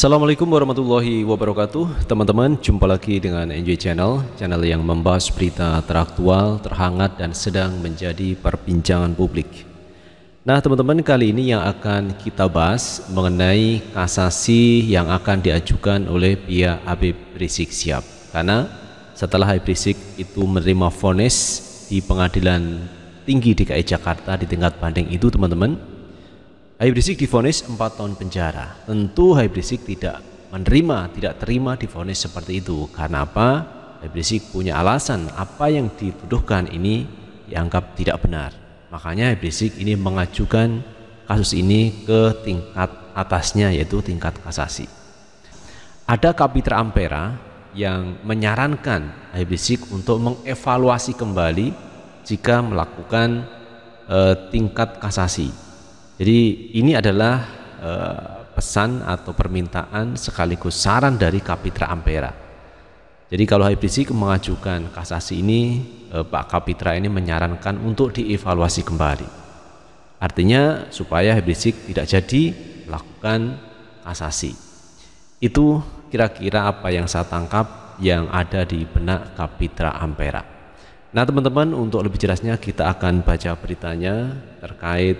Assalamualaikum warahmatullahi wabarakatuh. Teman-teman jumpa lagi dengan Enjoy Channel Channel yang membahas berita teraktual, terhangat dan sedang menjadi perbincangan publik. Nah teman-teman kali ini yang akan kita bahas mengenai kasasi yang akan diajukan oleh pihak Habib Rizik Siap Karena setelah Habib Rizik itu menerima vonis di pengadilan tinggi DKI Jakarta di tingkat banding itu teman-teman Habib Rizik difonis 4 tahun penjara. Tentu Habib Rizik tidak menerima, tidak terima difonis seperti itu. Karena apa? Habib Rizik punya alasan apa yang dituduhkan ini dianggap tidak benar. Makanya Habib Rizik ini mengajukan kasus ini ke tingkat atasnya yaitu tingkat kasasi. Ada Kapitra Ampera yang menyarankan Habib Rizik untuk mengevaluasi kembali jika melakukan eh, tingkat kasasi jadi ini adalah uh, pesan atau permintaan sekaligus saran dari Kapitra Ampera. Jadi kalau Habib Rizik mengajukan kasasi ini, uh, Pak Kapitra ini menyarankan untuk dievaluasi kembali. Artinya supaya Habib Rizik tidak jadi melakukan kasasi. Itu kira-kira apa yang saya tangkap yang ada di benak Kapitra Ampera. Nah teman-teman untuk lebih jelasnya kita akan baca beritanya terkait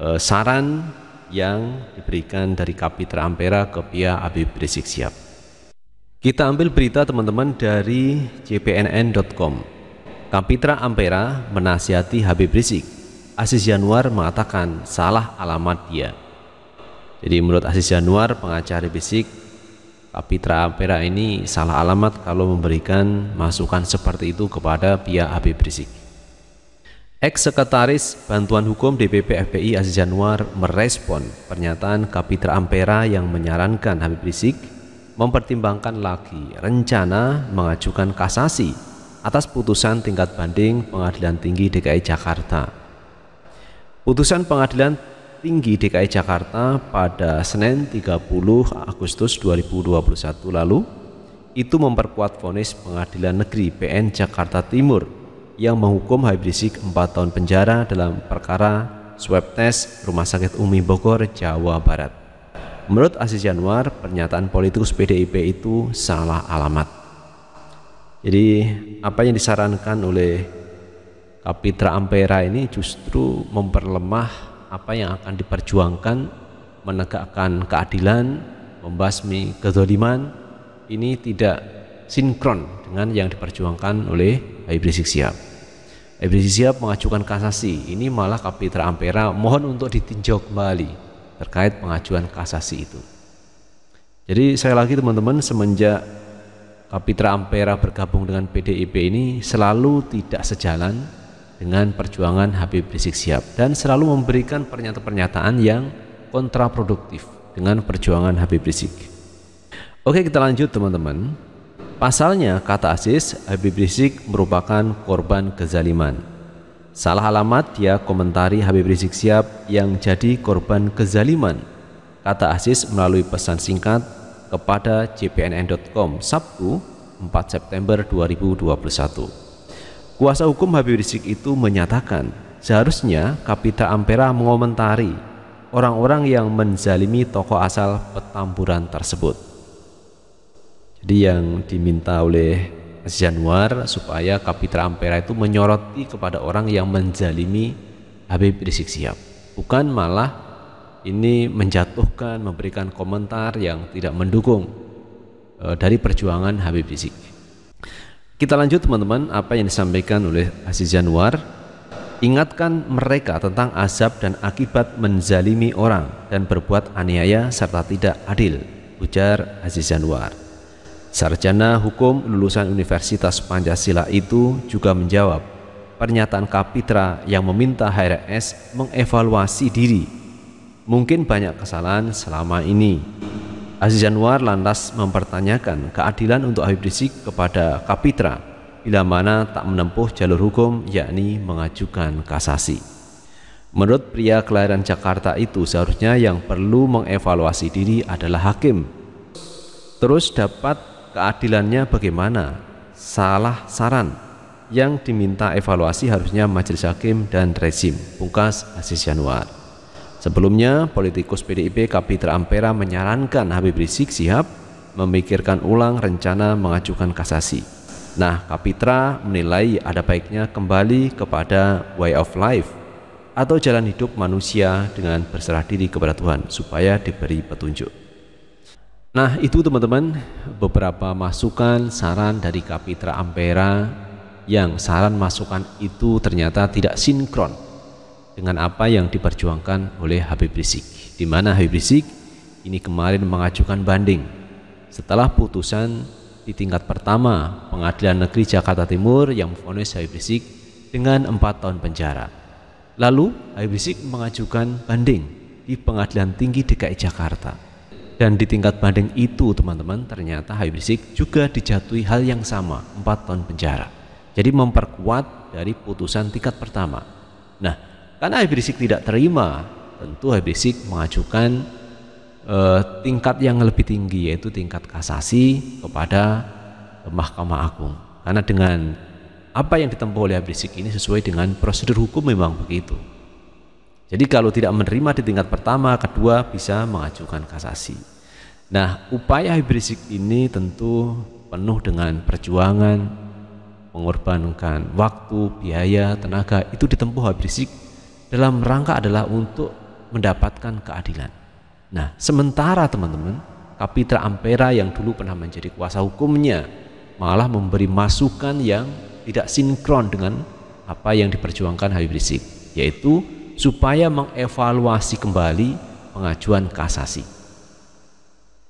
Eh, saran yang diberikan dari Kapitra Ampera ke pihak Habib Rizik Sihab. Kita ambil berita teman-teman dari cpnn.com. Kapitra Ampera menasihati Habib Rizik. Aziz Januar mengatakan salah alamat dia. Jadi menurut Aziz Januar pengacara Rizik, Kapitra Ampera ini salah alamat kalau memberikan masukan seperti itu kepada pihak Habib Rizik. Ex-Sekretaris Bantuan Hukum DPP FPI Aziz Januar merespon pernyataan Kapitra Ampera yang menyarankan Habib Rizik mempertimbangkan lagi rencana mengajukan kasasi atas putusan tingkat banding Pengadilan Tinggi DKI Jakarta. Putusan Pengadilan Tinggi DKI Jakarta pada Senin 30 Agustus 2021 lalu itu memperkuat vonis Pengadilan Negeri PN Jakarta Timur yang menghukum Habib Rizik 4 tahun penjara dalam perkara swab test Rumah Sakit Umi Bogor, Jawa Barat. Menurut Aziz Januar, pernyataan politikus PDIP itu salah alamat. Jadi apa yang disarankan oleh Kapitra Ampera ini justru memperlemah apa yang akan diperjuangkan menegakkan keadilan, membasmi kezaliman ini tidak sinkron dengan yang diperjuangkan oleh Habib Rizik Sihab. Habib siap mengajukan kasasi. Ini malah Kapitra Ampera mohon untuk ditinjau kembali terkait pengajuan kasasi itu. Jadi saya lagi teman-teman semenjak Kapitra Ampera bergabung dengan PDIP ini selalu tidak sejalan dengan perjuangan Habib Rizik Sihab dan selalu memberikan pernyataan-pernyataan yang kontraproduktif dengan perjuangan Habib Rizik. Oke kita lanjut teman-teman. Pasalnya, kata Aziz, Habib Rizik merupakan korban kezaliman. Salah alamat dia komentari Habib Rizik Siap yang jadi korban kezaliman. Kata Aziz melalui pesan singkat kepada cpnn.com Sabtu 4 September 2021. Kuasa hukum Habib Rizik itu menyatakan seharusnya Kapita Ampera mengomentari orang-orang yang menzalimi tokoh asal petamburan tersebut. Jadi yang diminta oleh Januar supaya Kapitra Ampera itu menyoroti kepada orang yang menzalimi Habib Rizik Sihab. Bukan malah ini menjatuhkan, memberikan komentar yang tidak mendukung e, dari perjuangan Habib Rizik. Kita lanjut teman-teman apa yang disampaikan oleh Aziz Januar. Ingatkan mereka tentang azab dan akibat menzalimi orang dan berbuat aniaya serta tidak adil, ujar Aziz Januar. Sarjana hukum lulusan Universitas Pancasila itu juga menjawab pernyataan Kapitra yang meminta HRS mengevaluasi diri. Mungkin banyak kesalahan selama ini. Aziz Januar lantas mempertanyakan keadilan untuk Habib Rizik kepada Kapitra bila mana tak menempuh jalur hukum yakni mengajukan kasasi. Menurut pria kelahiran Jakarta itu seharusnya yang perlu mengevaluasi diri adalah hakim. Terus dapat keadilannya bagaimana? Salah saran. yang diminta evaluasi harusnya majelis hakim dan rezim pungkas Aziz Januar sebelumnya politikus PDIP Kapitra Ampera menyarankan Habib Rizik Sihab memikirkan ulang rencana mengajukan kasasi. Nah Kapitra menilai ada baiknya kembali kepada way of life atau jalan hidup manusia dengan berserah diri kepada Tuhan supaya diberi petunjuk. Nah itu teman-teman beberapa masukan saran dari Kapitra Ampera yang saran masukan itu ternyata tidak sinkron dengan apa yang diperjuangkan oleh Habib Rizik di mana Habib Rizik ini kemarin mengajukan banding setelah putusan di tingkat pertama Pengadilan Negeri Jakarta Timur yang memfonis Habib Rizik dengan empat tahun penjara lalu Habib Rizik mengajukan banding di Pengadilan Tinggi DKI Jakarta dan di tingkat banding itu teman-teman ternyata Habib Rizik juga dijatuhi hal yang sama 4 tahun penjara. Jadi memperkuat dari putusan tingkat pertama. Nah, karena Habib Rizik tidak terima, tentu Habib Rizik mengajukan eh, tingkat yang lebih tinggi yaitu tingkat kasasi kepada Mahkamah Agung. Karena dengan apa yang ditempuh oleh Habib Rizik ini sesuai dengan prosedur hukum memang begitu. Jadi kalau tidak menerima di tingkat pertama, kedua bisa mengajukan kasasi. Nah, upaya Habib Rizik ini tentu penuh dengan perjuangan, mengorbankan waktu, biaya, tenaga, itu ditempuh Habib Rizik dalam rangka adalah untuk mendapatkan keadilan. Nah, sementara teman-teman, Kapitra Ampera yang dulu pernah menjadi kuasa hukumnya malah memberi masukan yang tidak sinkron dengan apa yang diperjuangkan Habib Rizik, yaitu supaya mengevaluasi kembali pengajuan kasasi.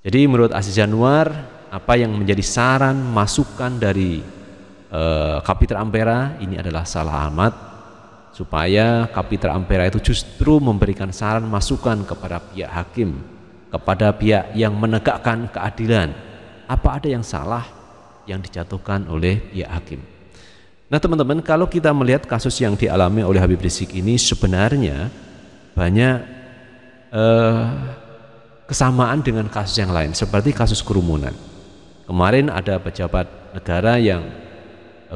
Jadi menurut Aziz Januar, apa yang menjadi saran masukan dari eh, Kapiter Ampera ini adalah salah alamat supaya Kapiter Ampera itu justru memberikan saran masukan kepada pihak hakim, kepada pihak yang menegakkan keadilan. Apa ada yang salah yang dijatuhkan oleh pihak hakim? Nah teman-teman kalau kita melihat kasus yang dialami oleh Habib Rizik ini sebenarnya banyak eh, kesamaan dengan kasus yang lain seperti kasus kerumunan. Kemarin ada pejabat negara yang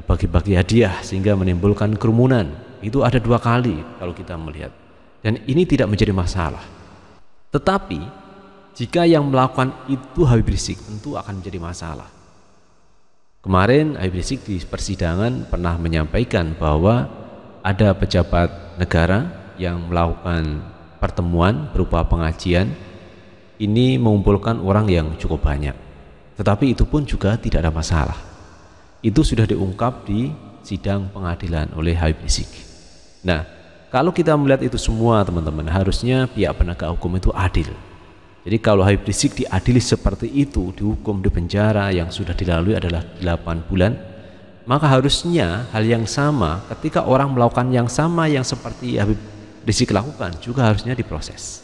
bagi-bagi hadiah sehingga menimbulkan kerumunan. Itu ada dua kali kalau kita melihat. Dan ini tidak menjadi masalah. Tetapi jika yang melakukan itu Habib Rizik tentu akan menjadi masalah. Kemarin Habib Rizik di persidangan pernah menyampaikan bahwa ada pejabat negara yang melakukan pertemuan berupa pengajian ini mengumpulkan orang yang cukup banyak. Tetapi itu pun juga tidak ada masalah. Itu sudah diungkap di sidang pengadilan oleh Habib Rizik. Nah, kalau kita melihat itu semua teman-teman, harusnya pihak penegak hukum itu adil. Jadi kalau Habib Rizik diadili seperti itu, dihukum di penjara yang sudah dilalui adalah 8 bulan, maka harusnya hal yang sama ketika orang melakukan yang sama yang seperti Habib Rizik lakukan juga harusnya diproses.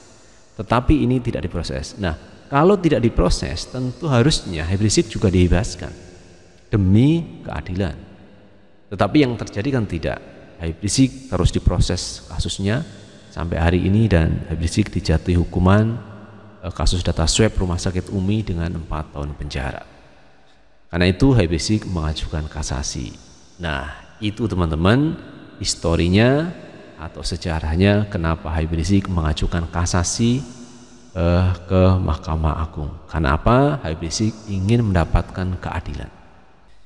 Tetapi ini tidak diproses. Nah, kalau tidak diproses, tentu harusnya Habib Rizik juga dibebaskan demi keadilan. Tetapi yang terjadi kan tidak. Habib Rizik terus diproses kasusnya sampai hari ini dan Habib Rizik dijatuhi hukuman Eh, kasus data swab rumah sakit Umi dengan empat tahun penjara. Karena itu Habib Rizik mengajukan kasasi. Nah, itu teman-teman historinya atau sejarahnya kenapa Habib Rizik mengajukan kasasi eh, ke Mahkamah Agung. Karena apa? Habib Rizik ingin mendapatkan keadilan.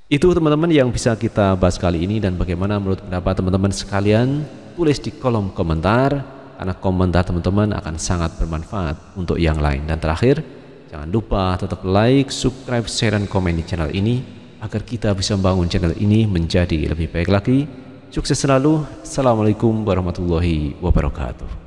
Itu teman-teman yang bisa kita bahas kali ini dan bagaimana menurut pendapat teman-teman sekalian tulis di kolom komentar karena komentar teman-teman akan sangat bermanfaat untuk yang lain. Dan terakhir, jangan lupa tetap like, subscribe, share, dan komen di channel ini agar kita bisa membangun channel ini menjadi lebih baik lagi. Sukses selalu. Assalamualaikum warahmatullahi wabarakatuh.